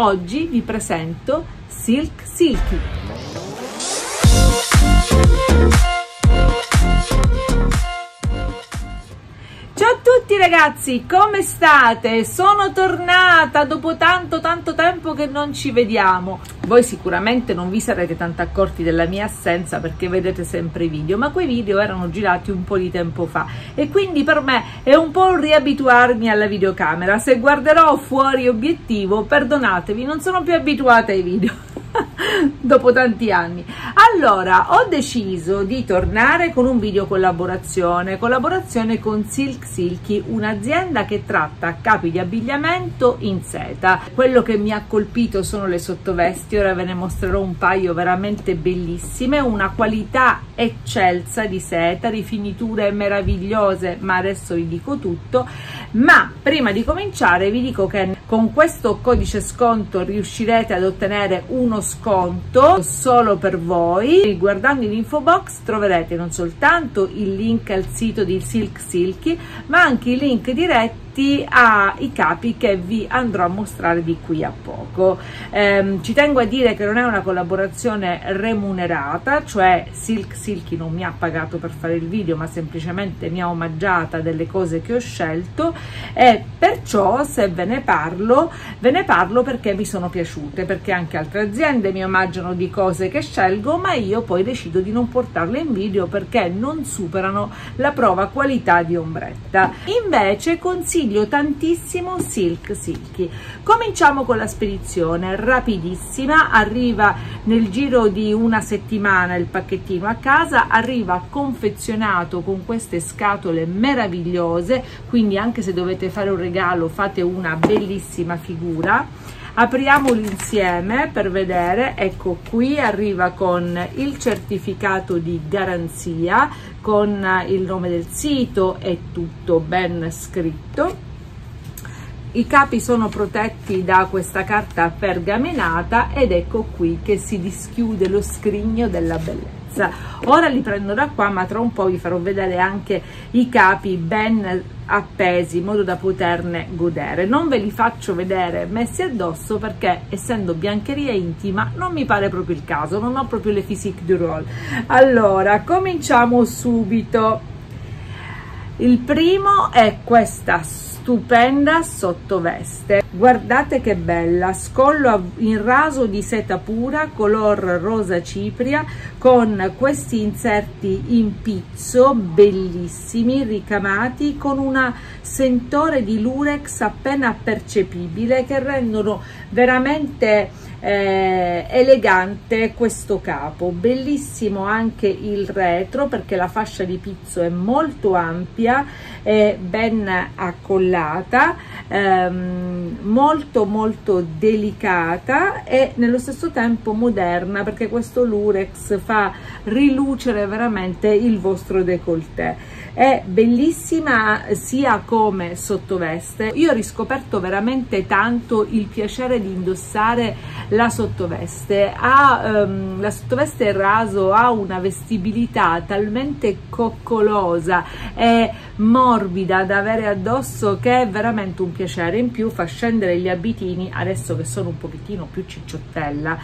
oggi vi presento Silk Silky. Ciao a tutti ragazzi, come state? Sono tornata dopo tanto tanto tempo che non ci vediamo. Voi sicuramente non vi sarete tanto accorti della mia assenza perché vedete sempre i video, ma quei video erano girati un po' di tempo fa e quindi per me è un po' riabituarmi alla videocamera. Se guarderò fuori obiettivo, perdonatevi, non sono più abituata ai video. Dopo tanti anni. Allora ho deciso di tornare con un video collaborazione collaborazione con Silk Silky un'azienda che tratta capi di abbigliamento in seta. Quello che mi ha colpito sono le sottovesti ora ve ne mostrerò un paio veramente bellissime una qualità eccelsa di seta rifiniture meravigliose ma adesso vi dico tutto. Ma prima di cominciare vi dico che con questo codice sconto riuscirete ad ottenere uno sconto solo per voi. Guardando in info box troverete non soltanto il link al sito di Silk Silky ma anche i link diretti riferiti ai capi che vi andrò a mostrare di qui a poco. Eh, ci tengo a dire che non è una collaborazione remunerata, cioè Silk Silky non mi ha pagato per fare il video, ma semplicemente mi ha omaggiata delle cose che ho scelto e perciò se ve ne parlo, ve ne parlo perché mi sono piaciute, perché anche altre aziende mi omaggiano di cose che scelgo, ma io poi decido di non portarle in video perché non superano la prova qualità di ombretta. Invece consiglio consiglio tantissimo Silk Silky. Cominciamo con la spedizione, rapidissima, arriva nel giro di una settimana il pacchettino a casa, arriva confezionato con queste scatole meravigliose, quindi anche se dovete fare un regalo fate una bellissima figura apriamolo insieme per vedere ecco qui arriva con il certificato di garanzia con il nome del sito e tutto ben scritto i capi sono protetti da questa carta pergamenata ed ecco qui che si dischiude lo scrigno della bellezza. Ora li prendo da qua ma tra un po' vi farò vedere anche i capi ben appesi in modo da poterne godere. Non ve li faccio vedere messi addosso perché essendo biancheria intima non mi pare proprio il caso non ho proprio le physique du rôle. Allora cominciamo subito. Il primo è questa stupenda sottoveste. Guardate che bella scollo in raso di seta pura color rosa cipria con questi inserti in pizzo bellissimi ricamati con una sentore di lurex appena percepibile che rendono veramente eh, elegante questo capo bellissimo anche il retro perché la fascia di pizzo è molto ampia e ben accollata ehm, molto molto delicata e nello stesso tempo moderna perché questo lurex fa rilucere veramente il vostro décolleté è bellissima sia come sottoveste. Io ho riscoperto veramente tanto il piacere di indossare la sottoveste. Ha um, la sottoveste raso ha una vestibilità talmente coccolosa e morbida da avere addosso che è veramente un piacere. In più fa scendere gli abitini adesso che sono un pochettino più cicciottella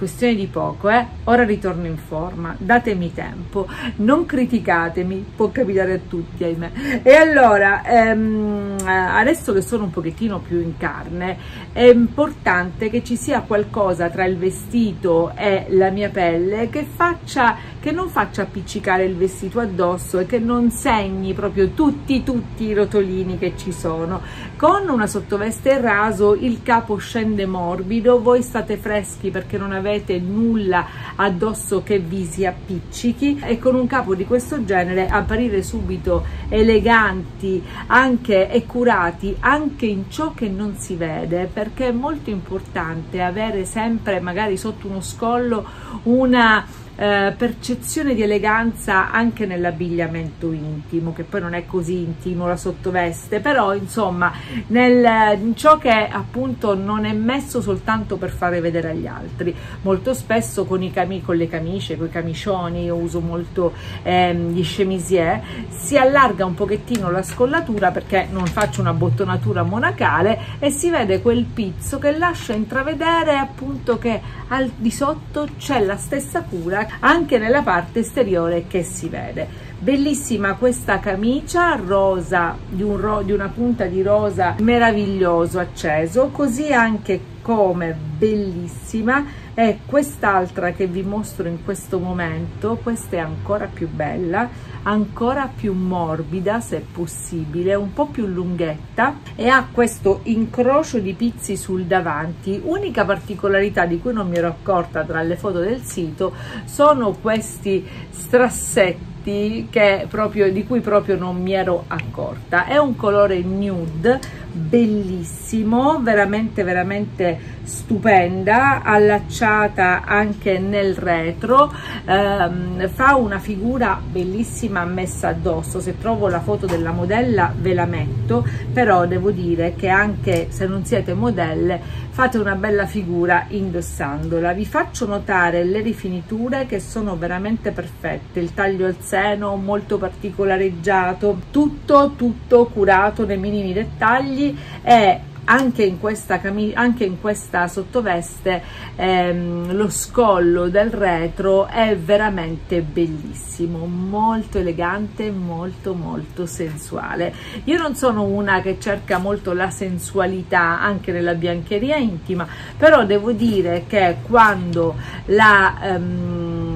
questione di poco, eh? Ora ritorno in forma, datemi tempo, non criticatemi, può capitare a tutti, ahimè. E allora, ehm, adesso che sono un pochettino più in carne, è importante che ci sia qualcosa tra il vestito e la mia pelle che faccia, che non faccia appiccicare il vestito addosso e che non segni proprio tutti, tutti i rotolini che ci sono. Con una sottoveste raso il capo scende morbido, voi state freschi perché non avete nulla addosso che vi si appiccichi. E con un capo di questo genere apparire subito eleganti anche e curati anche in ciò che non si vede. Perché è molto importante avere sempre magari sotto uno scollo una eh, percezione di eleganza anche nell'abbigliamento intimo, che poi non è così intimo la sottoveste, però insomma nel ciò che appunto non è messo soltanto per fare vedere agli altri. Molto spesso con, i cami, con le camicie, con i camicioni, io uso molto ehm, gli chemisier, si allarga un pochettino la scollatura perché non faccio una bottonatura monacale e si vede quel pizzo che lascia intravedere appunto che al di sotto c'è la stessa cura anche nella parte esteriore che si vede. Bellissima questa camicia rosa di, un ro di una punta di rosa meraviglioso acceso così anche come bellissima è quest'altra che vi mostro in questo momento questa è ancora più bella ancora più morbida se possibile un po più lunghetta e ha questo incrocio di pizzi sul davanti. Unica particolarità di cui non mi ero accorta tra le foto del sito sono questi strassetti che proprio, di cui proprio non mi ero accorta. È un colore nude bellissimo veramente veramente stupenda allacciata anche nel retro. Ehm, fa una figura bellissima messa addosso. Se trovo la foto della modella ve la metto. Però devo dire che anche se non siete modelle fate una bella figura indossandola. Vi faccio notare le rifiniture che sono veramente perfette. Il taglio al seno molto particolareggiato tutto tutto curato nei minimi dettagli e anche in questa, anche in questa sottoveste ehm, lo scollo del retro è veramente bellissimo molto elegante molto molto sensuale. Io non sono una che cerca molto la sensualità anche nella biancheria intima però devo dire che quando la ehm,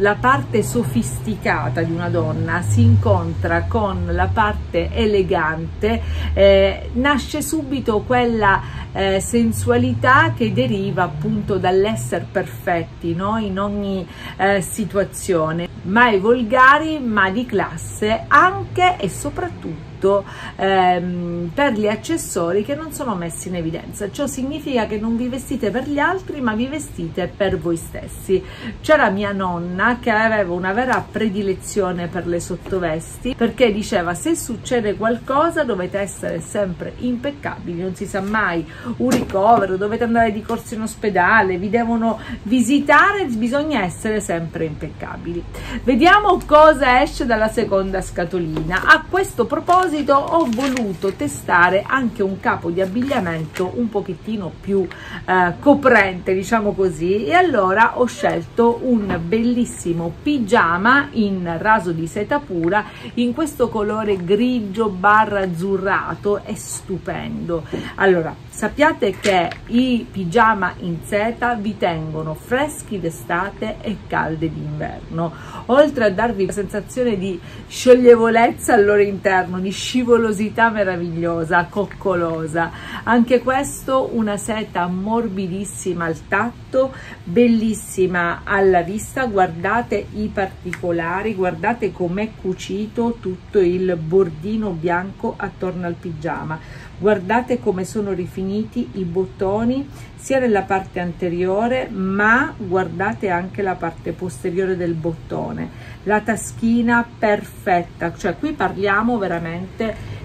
la parte sofisticata di una donna si incontra con la parte elegante, eh, nasce subito quella eh, sensualità che deriva appunto dall'essere perfetti no? in ogni eh, situazione, mai volgari ma di classe anche e soprattutto soprattutto ehm, per gli accessori che non sono messi in evidenza. Ciò significa che non vi vestite per gli altri ma vi vestite per voi stessi. C'era mia nonna che aveva una vera predilezione per le sottovesti perché diceva se succede qualcosa dovete essere sempre impeccabili, non si sa mai un ricovero, dovete andare di corso in ospedale, vi devono visitare, bisogna essere sempre impeccabili. Vediamo cosa esce dalla seconda scatolina. A questo proposito proposito ho voluto testare anche un capo di abbigliamento un pochettino più eh, coprente diciamo così. E allora ho scelto un bellissimo pigiama in raso di seta pura in questo colore grigio barra azzurrato. È stupendo. Allora sappiate che i pigiama in seta vi tengono freschi d'estate e calde d'inverno. Oltre a darvi la sensazione di scioglievolezza al loro interno di scivolosità meravigliosa, coccolosa. Anche questo una seta morbidissima al tatto, bellissima alla vista. Guardate i particolari, guardate com'è cucito tutto il bordino bianco attorno al pigiama. Guardate come sono rifiniti i bottoni sia nella parte anteriore ma guardate anche la parte posteriore del bottone la taschina perfetta cioè qui parliamo veramente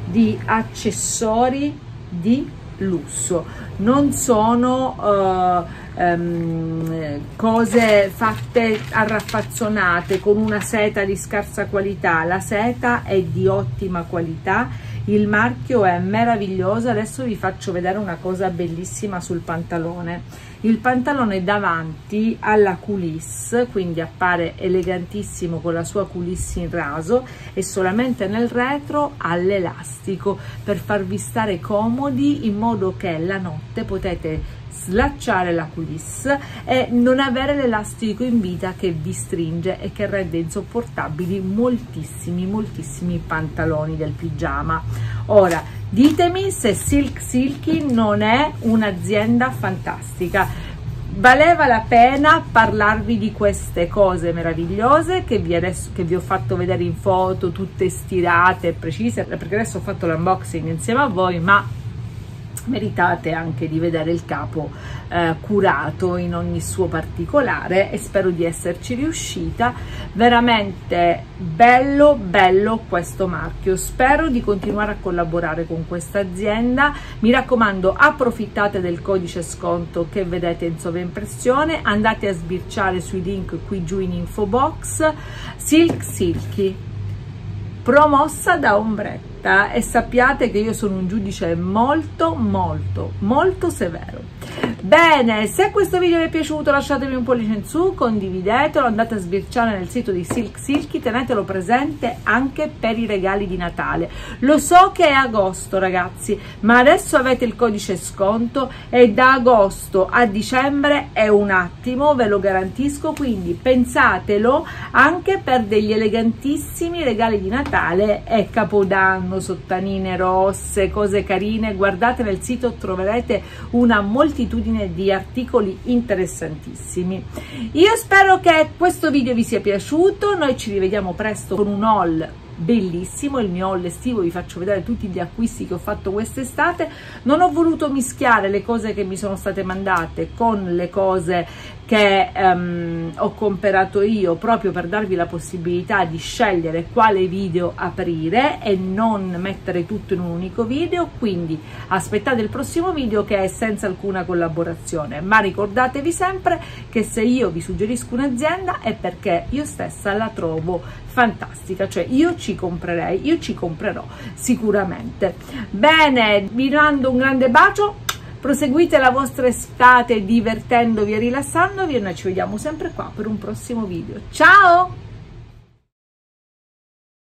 di accessori di lusso. Non sono uh, um, cose fatte arraffazzonate con una seta di scarsa qualità. La seta è di ottima qualità. Il marchio è meraviglioso. Adesso vi faccio vedere una cosa bellissima sul pantalone il pantalone davanti alla coulisse quindi appare elegantissimo con la sua coulisse in raso e solamente nel retro all'elastico per farvi stare comodi in modo che la notte potete slacciare la coulisse e non avere l'elastico in vita che vi stringe e che rende insopportabili moltissimi moltissimi pantaloni del pigiama. Ora ditemi se Silk Silky non è un'azienda fantastica. Valeva la pena parlarvi di queste cose meravigliose che vi, adesso, che vi ho fatto vedere in foto tutte stirate e precise? Perché adesso ho fatto l'unboxing insieme a voi ma meritate anche di vedere il capo eh, curato in ogni suo particolare e spero di esserci riuscita. Veramente bello bello questo marchio. Spero di continuare a collaborare con questa azienda. Mi raccomando approfittate del codice sconto che vedete in sovraimpressione. Andate a sbirciare sui link qui giù in info box. Silk silky. Promossa da Ombretta e sappiate che io sono un giudice molto molto molto severo Bene, se questo video vi è piaciuto lasciatemi un pollice in su, condividetelo, andate a sbirciare nel sito di Silk Silky, tenetelo presente anche per i regali di Natale. Lo so che è agosto ragazzi, ma adesso avete il codice sconto e da agosto a dicembre è un attimo, ve lo garantisco, quindi pensatelo anche per degli elegantissimi regali di Natale e Capodanno, sottanine rosse, cose carine, guardate nel sito troverete una moltitudine decine di articoli interessantissimi. Io spero che questo video vi sia piaciuto, noi ci rivediamo presto con un haul bellissimo il mio haul estivo vi faccio vedere tutti gli acquisti che ho fatto quest'estate. Non ho voluto mischiare le cose che mi sono state mandate con le cose che um, ho comprato io proprio per darvi la possibilità di scegliere quale video aprire e non mettere tutto in un unico video. Quindi aspettate il prossimo video che è senza alcuna collaborazione. Ma ricordatevi sempre che se io vi suggerisco un'azienda è perché io stessa la trovo fantastica. Cioè io ci comprerei io ci comprerò sicuramente. Bene vi mando un grande bacio proseguite la vostra estate divertendovi e rilassandovi e noi ci vediamo sempre qua per un prossimo video. Ciao